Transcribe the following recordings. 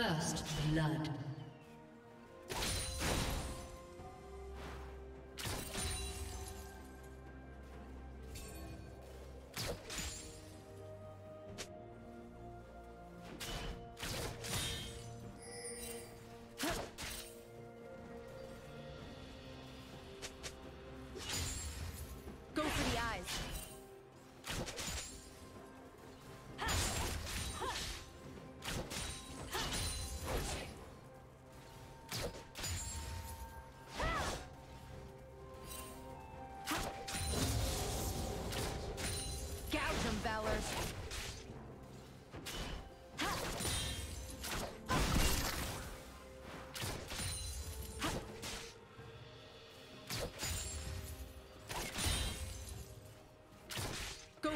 First blood.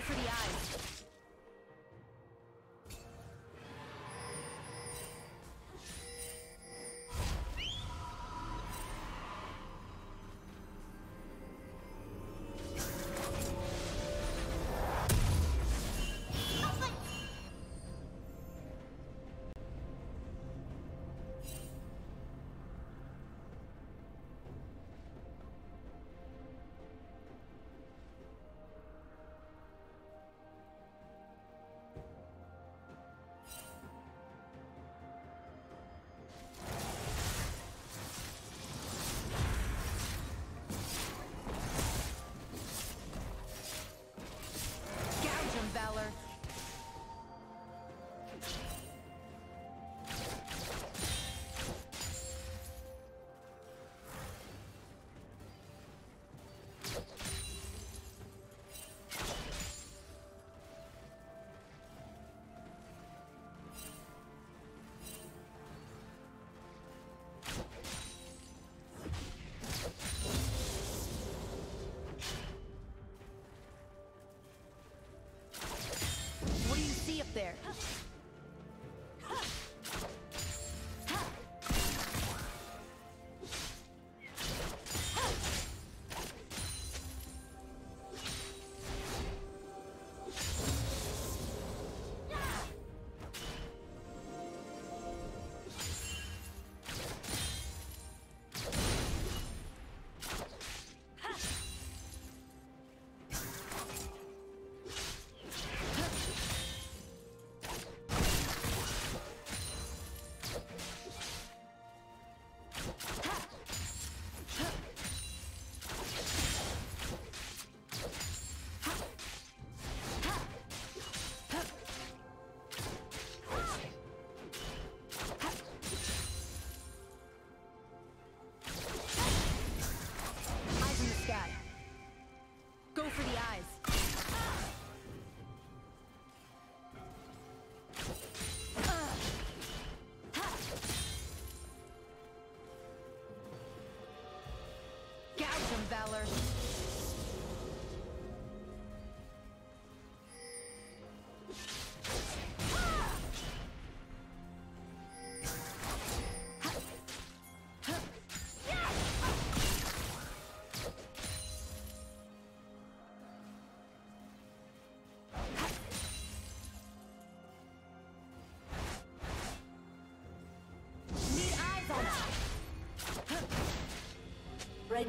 There.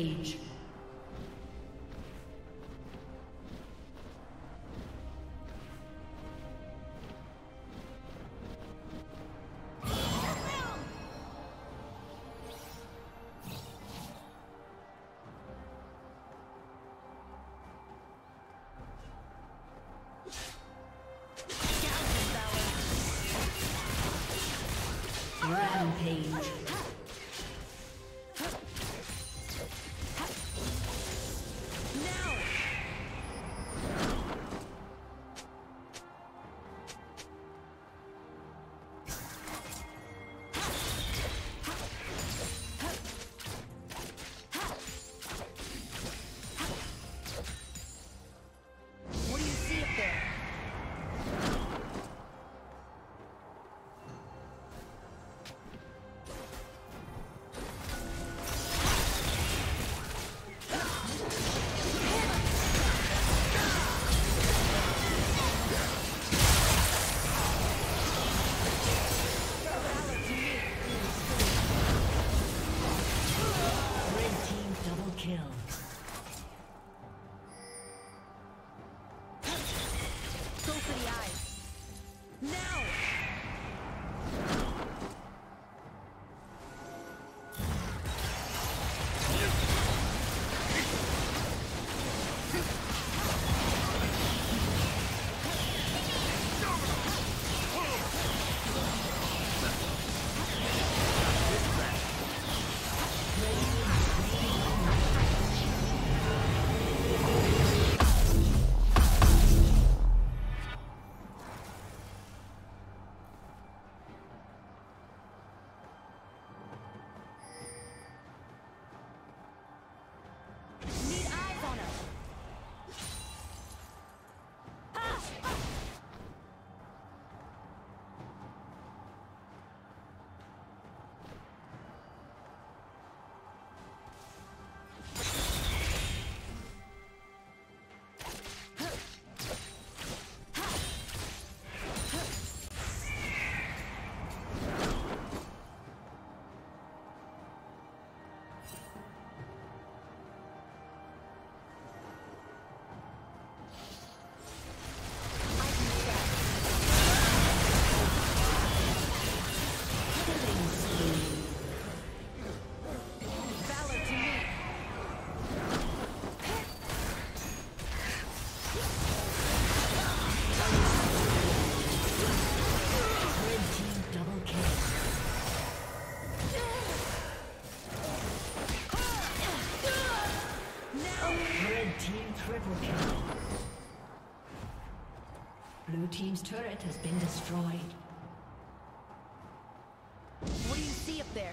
Rampage. Rampage. Turret has been destroyed. What do you see up there?